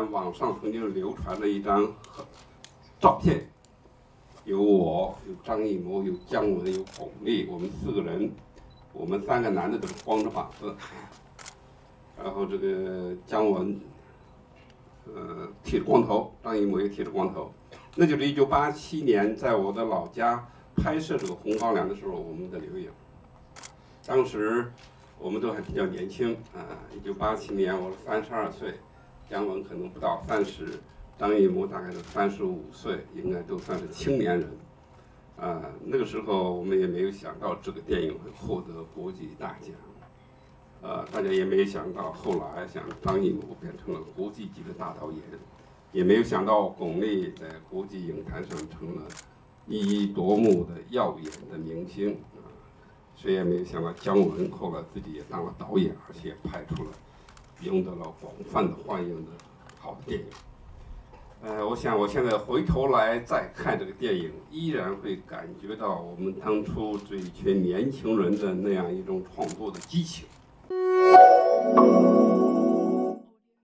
网上曾经流传了一张照片，有我，有张艺谋，有姜文，有巩俐，我们四个人，我们三个男的都是光着膀子，然后这个姜文，呃，剃着光头，张艺谋也剃着光头，那就是一九八七年在我的老家拍摄这个《红高粱》的时候，我们的留影。当时我们都还比较年轻啊，一九八七年我三十二岁。姜文可能不到三十，张艺谋大概是三十五岁，应该都算是青年人。啊，那个时候我们也没有想到这个电影会获得国际大奖，呃，大家也没有想到后来像张艺谋变成了国际级的大导演，也没有想到巩俐在国际影坛上成了熠熠夺目的耀眼的明星。啊，谁也没有想到姜文后来自己也当了导演，而且拍出了。赢得了广泛的欢迎的好的电影，呃，我想我现在回头来再看这个电影，依然会感觉到我们当初这一群年轻人的那样一种创作的激情。